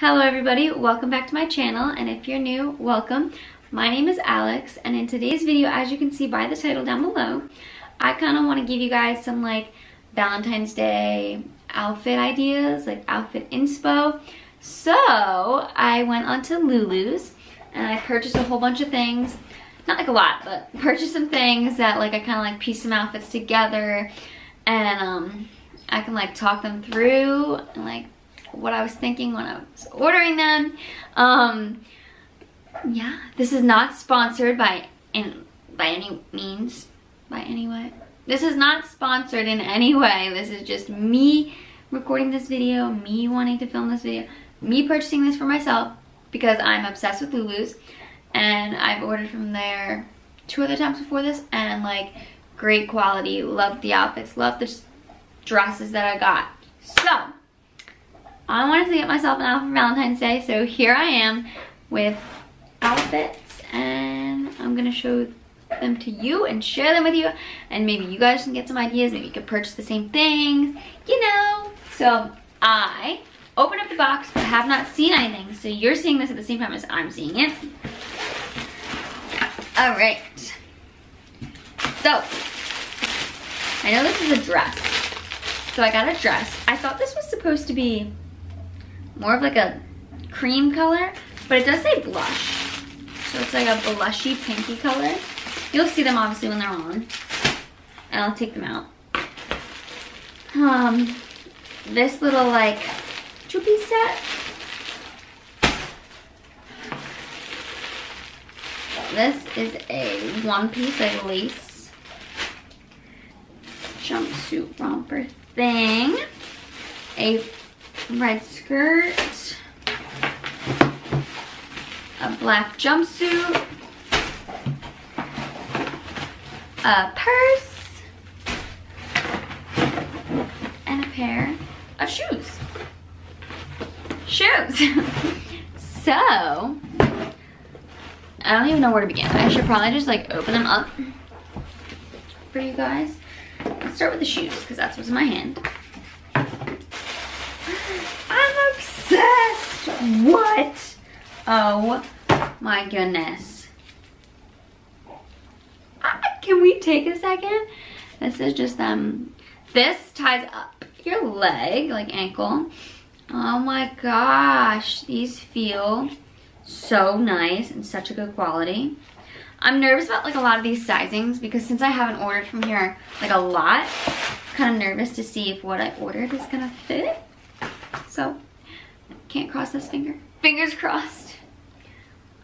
Hello everybody, welcome back to my channel and if you're new, welcome. My name is Alex and in today's video, as you can see by the title down below, I kind of want to give you guys some like Valentine's Day outfit ideas, like outfit inspo. So I went onto LuLus and I purchased a whole bunch of things, not like a lot, but purchased some things that like I kind of like piece some outfits together and um, I can like talk them through and like what I was thinking when I was ordering them. Um, yeah, this is not sponsored by in by any means, by any way. This is not sponsored in any way. This is just me recording this video, me wanting to film this video, me purchasing this for myself because I'm obsessed with LuLus and I've ordered from there two other times before this and like great quality, loved the outfits, loved the dresses that I got. So, I wanted to get myself an outfit for Valentine's Day, so here I am with outfits, and I'm gonna show them to you and share them with you, and maybe you guys can get some ideas, maybe you could purchase the same things, you know. So I opened up the box, but have not seen anything, so you're seeing this at the same time as I'm seeing it. All right. So, I know this is a dress. So I got a dress. I thought this was supposed to be more of like a cream color, but it does say blush. So it's like a blushy pinky color. You'll see them obviously when they're on. And I'll take them out. Um, this little like two-piece set. This is a one-piece like lace jumpsuit romper thing. A red skirt, a black jumpsuit, a purse, and a pair of shoes. Shoes! so, I don't even know where to begin. I should probably just like open them up for you guys. Let's start with the shoes because that's what's in my hand. What? Oh my goodness. Uh, can we take a second? This is just, um, this ties up your leg, like ankle. Oh my gosh, these feel so nice and such a good quality. I'm nervous about like a lot of these sizings because since I haven't ordered from here like a lot, kind of nervous to see if what I ordered is gonna fit. So can't cross this finger. Fingers crossed.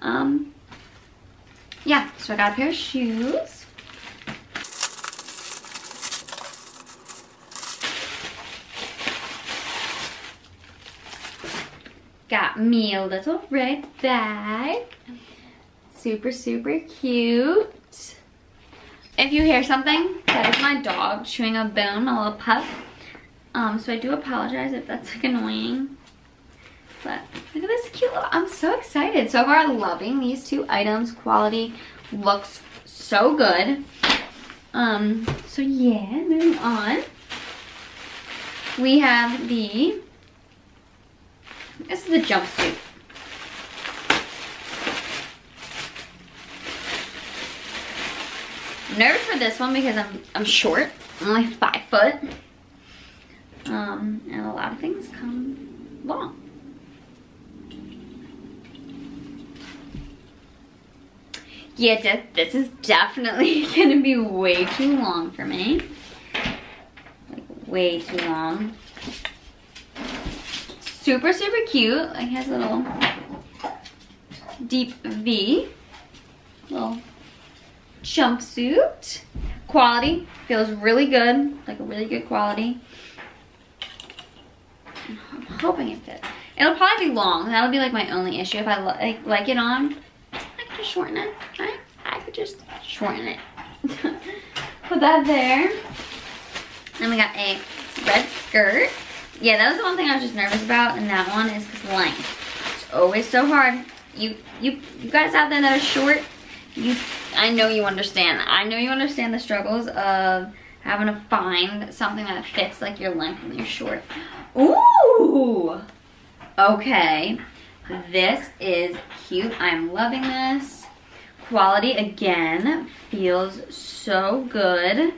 Um, yeah, so I got a pair of shoes. Got me a little red bag. Super, super cute. If you hear something, that is my dog chewing a bone, a little pup. Um, so I do apologize if that's like annoying. But look at this cute little, I'm so excited. So far loving these two items. Quality looks so good. Um, so yeah, moving on. We have the, this is the jumpsuit. nervous for this one because I'm I'm short. I'm only five foot. Um, and a lot of things come long. Yeah, this is definitely gonna be way too long for me. Like, way too long. Super, super cute. Like, has a little deep V. Little jumpsuit. Quality. Feels really good. Like, a really good quality. I'm hoping it fits. It'll probably be long. That'll be, like, my only issue if I like, like it on just shorten it, right? I could just shorten it. Put that there. Then we got a red skirt. Yeah, that was the one thing I was just nervous about, and that one is because length. It's always so hard. You, you, you guys out there that are short, you, I know you understand. I know you understand the struggles of having to find something that fits like your length when you're short. Ooh! Okay, this is cute. I'm loving this. Quality, again, feels so good.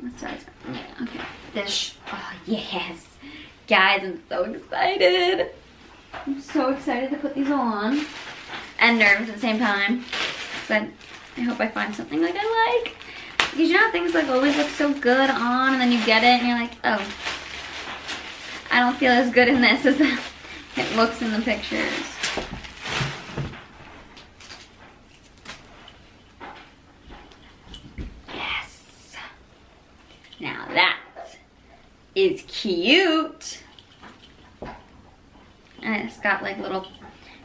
What size? Yeah, okay. This, oh yes. Guys, I'm so excited. I'm so excited to put these on. And nervous at the same time. Because I, hope I find something like I like. Because you know things like always look so good on and then you get it and you're like, oh, I don't feel as good in this as it looks in the pictures. Yes. Now that is cute. And it's got like little,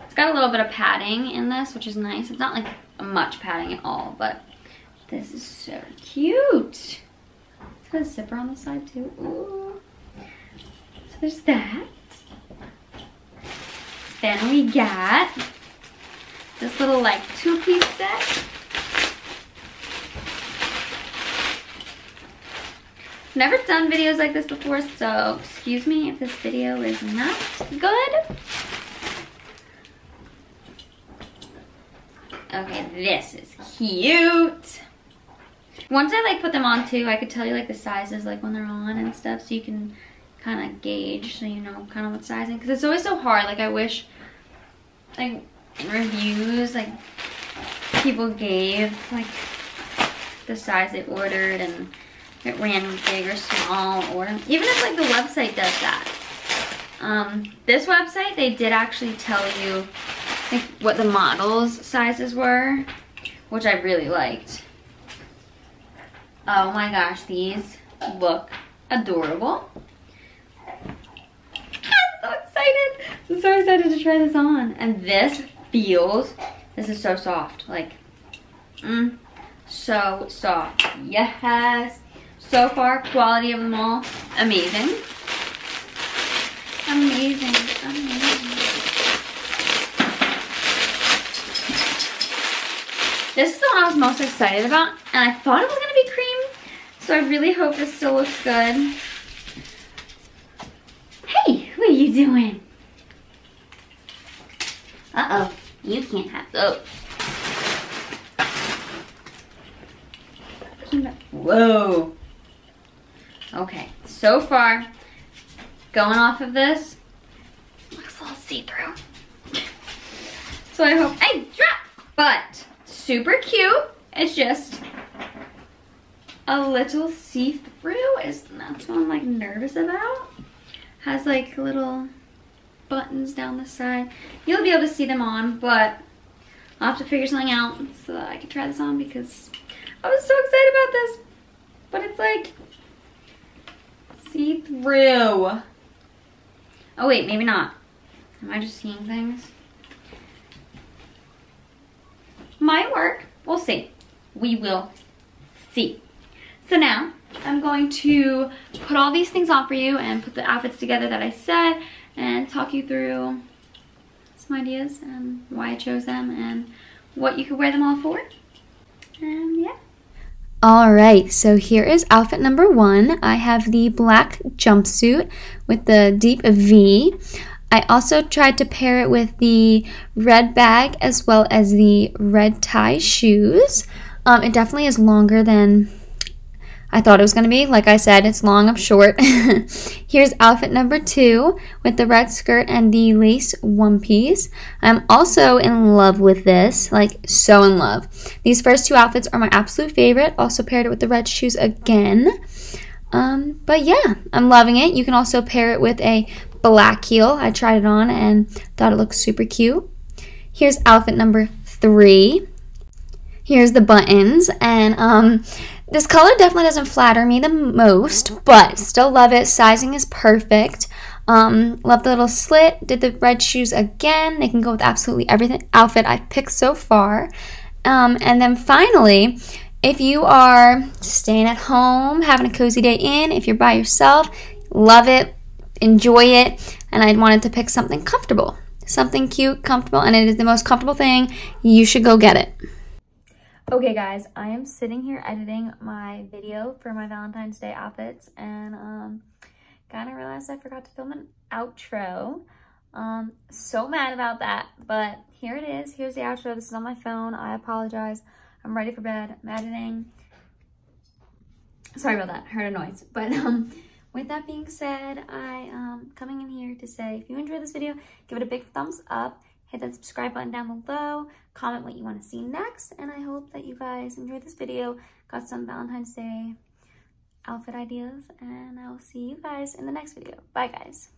it's got a little bit of padding in this, which is nice. It's not like much padding at all, but this is so cute. It's got a zipper on the side too. Ooh. So there's that. Then we got this little like two-piece set. Never done videos like this before, so excuse me if this video is not good. Okay, this is cute. Once I like put them on too, I could tell you like the sizes like when they're on and stuff so you can kind of gauge so you know kind of what sizing because it's always so hard like I wish like reviews like people gave like the size they ordered and it ran big or small or even if like the website does that um, this website they did actually tell you like what the models sizes were which I really liked Oh my gosh, these look adorable. I'm so excited. I'm so excited to try this on. And this feels, this is so soft. Like, mm, so soft. Yes. So far, quality of them all, amazing. Amazing, amazing. This is the one I was most excited about, and I thought it was gonna be cream so I really hope this still looks good. Hey, what are you doing? Uh-oh, you can't have those. Whoa. Okay, so far, going off of this, looks a little see-through. so I hope, I drop, but super cute. It's just a little see-through is that's what I'm like nervous about. Has like little buttons down the side. You'll be able to see them on, but I'll have to figure something out so that I can try this on because I was so excited about this. But it's like see-through. Oh wait, maybe not. Am I just seeing things? Might work. We'll see. We will see. So now I'm going to put all these things on for you and put the outfits together that I said and talk you through some ideas and why I chose them and what you could wear them all for. And yeah. All right, so here is outfit number one. I have the black jumpsuit with the deep V. I also tried to pair it with the red bag as well as the red tie shoes. Um, it definitely is longer than I thought it was going to be. Like I said, it's long, I'm short. Here's outfit number two with the red skirt and the lace one piece. I'm also in love with this, like so in love. These first two outfits are my absolute favorite. Also paired it with the red shoes again. Um, but yeah, I'm loving it. You can also pair it with a black heel. I tried it on and thought it looked super cute. Here's outfit number three. Here's the buttons and um, this color definitely doesn't flatter me the most, but still love it. Sizing is perfect. Um, love the little slit. Did the red shoes again. They can go with absolutely everything outfit I've picked so far. Um, and then finally, if you are staying at home, having a cozy day in, if you're by yourself, love it, enjoy it, and I wanted to pick something comfortable. Something cute, comfortable, and it is the most comfortable thing. You should go get it. Okay guys, I am sitting here editing my video for my Valentine's Day outfits and um, kind of realized I forgot to film an outro. Um, so mad about that, but here it is. Here's the outro. This is on my phone. I apologize. I'm ready for bed. I'm editing. Sorry about that. Heard a noise. But um, with that being said, I am um, coming in here to say if you enjoyed this video, give it a big thumbs up. Hit that subscribe button down below. Comment what you want to see next. And I hope that you guys enjoyed this video. Got some Valentine's Day outfit ideas. And I will see you guys in the next video. Bye, guys.